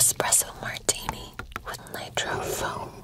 espresso martini with nitro foam.